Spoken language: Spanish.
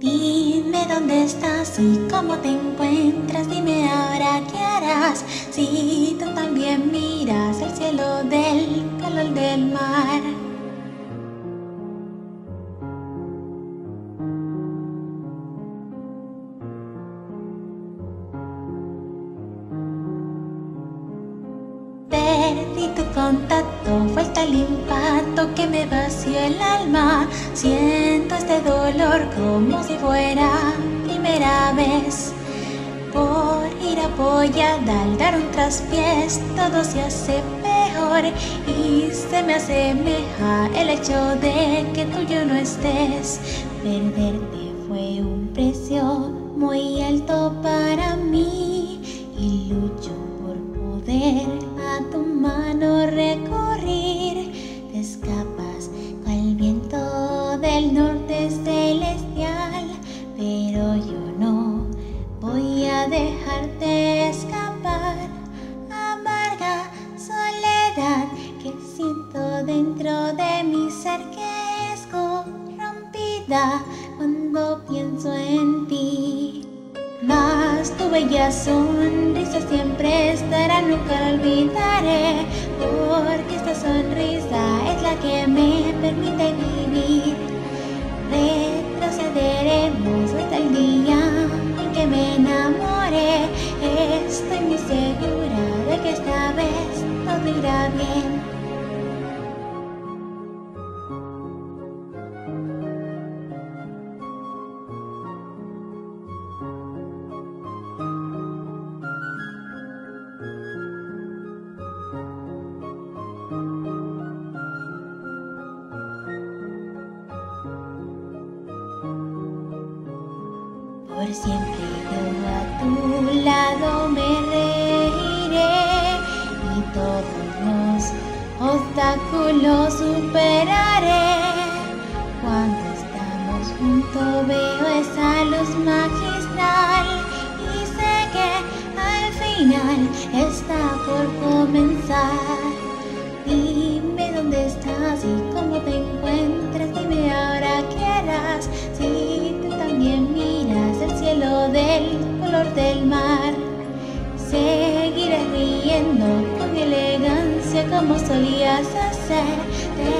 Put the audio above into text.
Dime dónde estás y cómo te encuentras. Dime ahora qué harás si tú también miras el cielo del calor del mar. Perdí tu contacto, fue el impacto que me vació el alma. Siento este dolor como si fuera primera vez. Por ir apoyada al dar un traspiés, todo se hace peor y se me asemeja el hecho de que tú yo no estés. Perderte fue un precio muy alto para cuando pienso en ti. Mas tu bella sonrisa siempre estará, nunca la olvidaré, porque esta sonrisa es la que me permite vivir. Retrocederemos hasta el día en que me enamore, estoy muy segura de que esta vez todo irá bien. Por siempre yo a tu lado me reiré y todos los obstáculos superaré. Cuando estamos juntos veo esa luz magistral y sé que al final está por comenzar. Dime dónde estás y cómo te encuentras, riendo con elegancia como solías hacer.